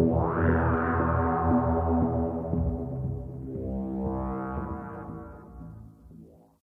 Wow.